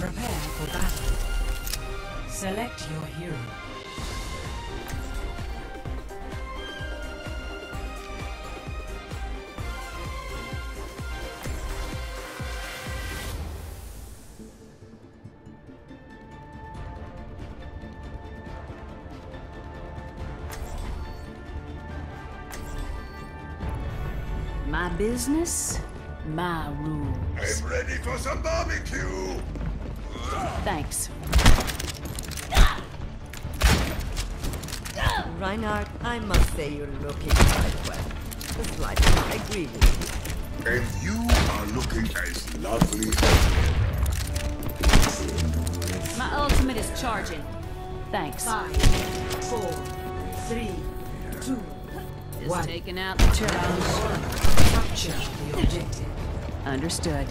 Prepare for battle. Select your hero. My business, my rules. I'm ready for some barbecue! Thanks. Reinhardt, I must say you're looking quite well. The slight, I agree with you. And you are looking as lovely as My ultimate is charging. Thanks. Five, four, three, two, Just one. taking out the trash. round one. Capture the objective. Understood.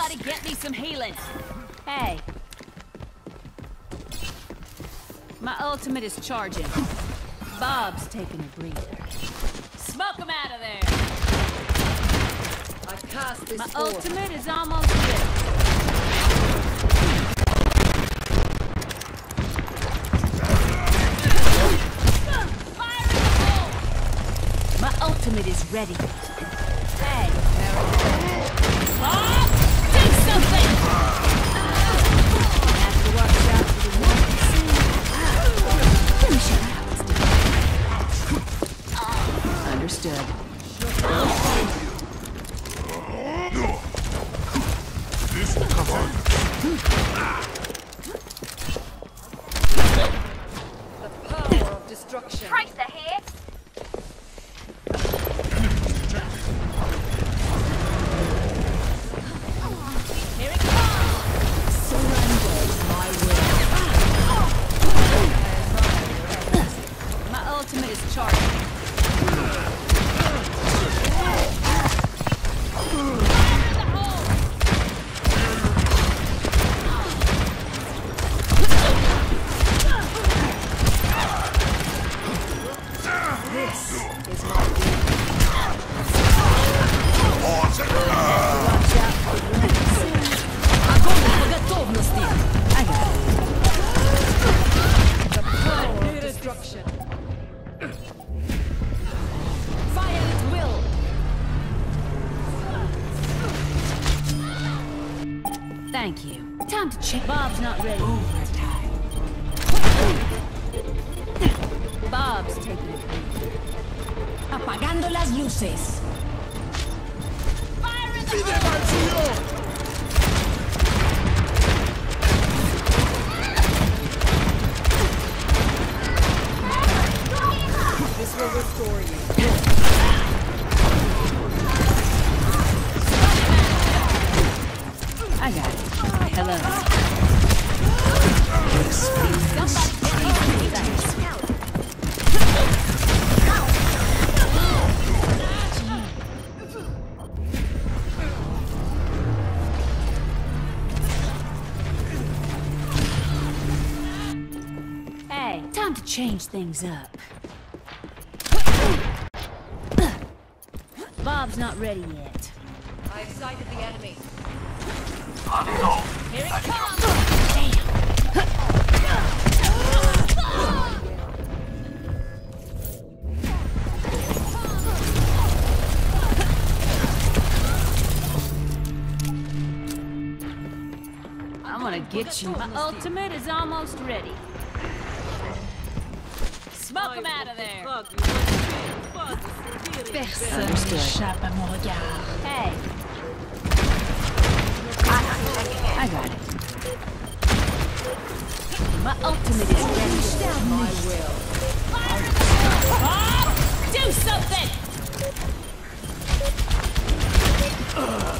Somebody get me some healing. Hey. My ultimate is charging. Bob's taking a breather. Smoke him out of there. I cast this My ultimate is almost. My ultimate is ready. Change things up. Bob's not ready yet. I've sighted the enemy. Here it comes! I'm gonna get you. My ultimate is almost ready. Smoke him out of there. Personne n'échappe à mon regard. Hey. I got it. My ultimate is ready. My will. Bob, do something! Ah!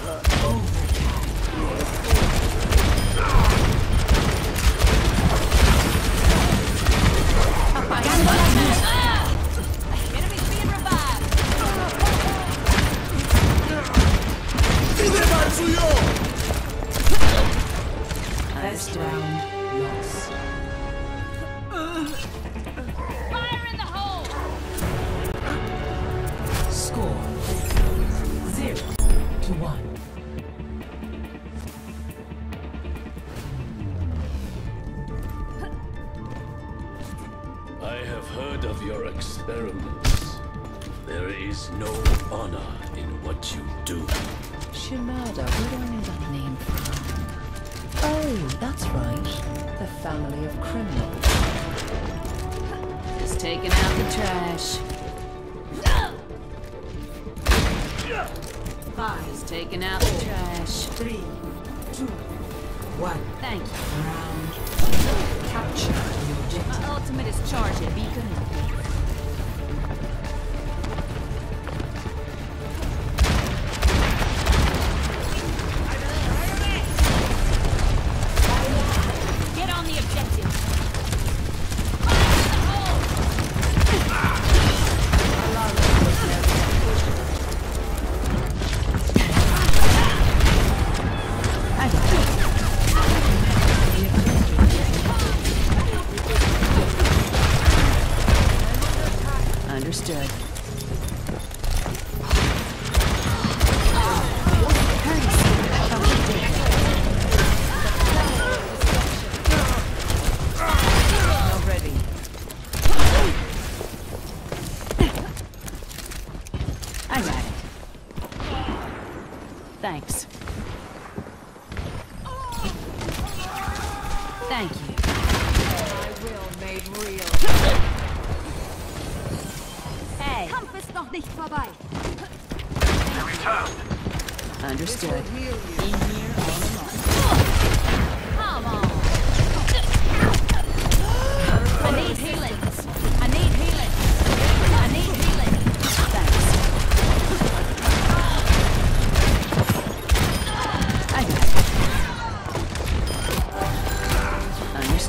Heard of your experiments. There is no honor in what you do. Shimada, where do I know that name from? Oh, that's right. The family of criminals. Just taking out the trash. Five, Just taking out the trash. three, two, one. Thank you. Round capture the objective. My ultimate is charging. Beacon. Get Thank you. My will made real. Hey, Kampf ist noch nicht vorbei. understood. Heal you. In here all along. Come on. I need healing.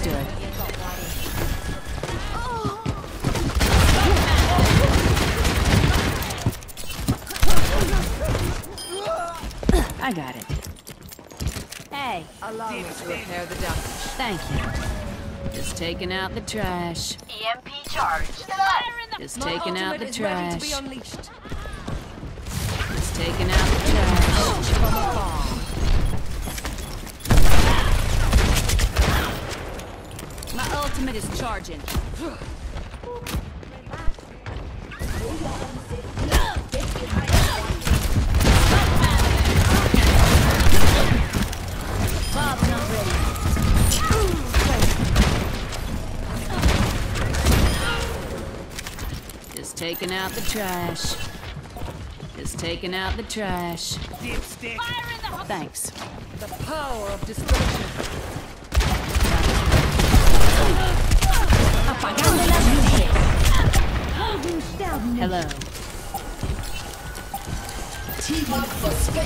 Understood. I got it. Hey, Allow me to repair the damage. thank you. Just taking out the trash. EMP charge. Just taking out the is trash. Just taking out the trash. From afar. My ultimate is charging. Bob's not ready. Just taking out the trash. Just taking out the trash. Thanks. The power of destruction.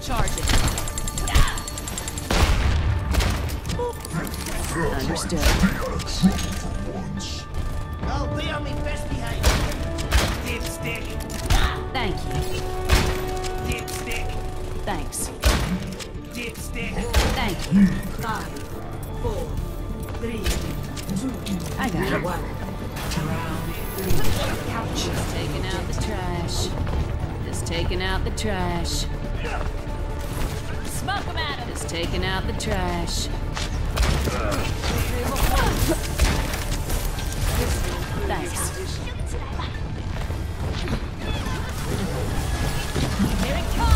charging. Understood. I'll be on me best behavior. Dipstick, Thank you. dipstick, Thanks. dipstick. Thank you. Five, four, three, two, I got it. one. Round three. Taking out the trash. Just taking out the trash. Smoke them at him. Just taking out the trash. Thanks. Here it comes.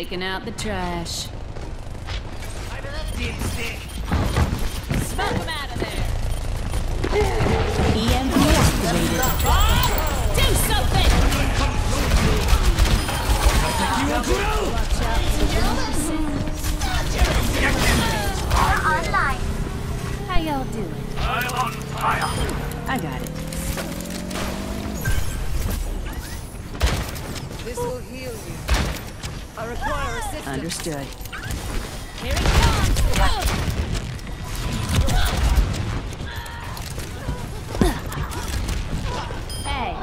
taking out the trash. Dipstick. Smoke him out of there. EMP activated. Do something! Online. How y'all doing? I'm on fire. I got it. This will heal you. I require assistance. Understood. Here it comes! Hey.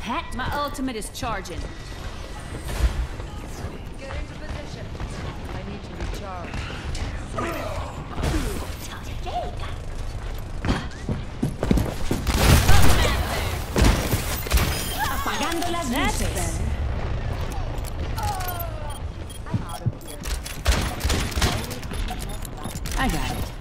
Pat, my ultimate is charging. I got it.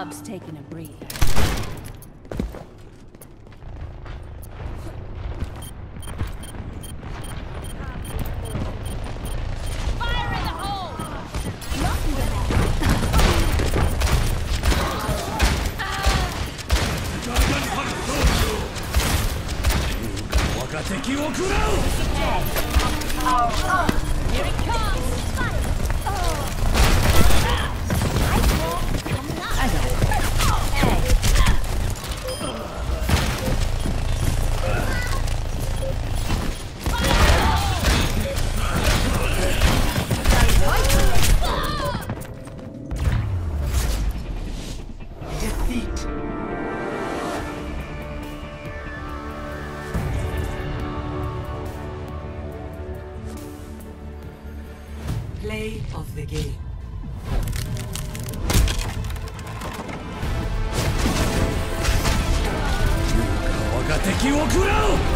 Bob's taking a breather. Here it comes! Fight! Oh. Ah. play of the game. Yuka wa!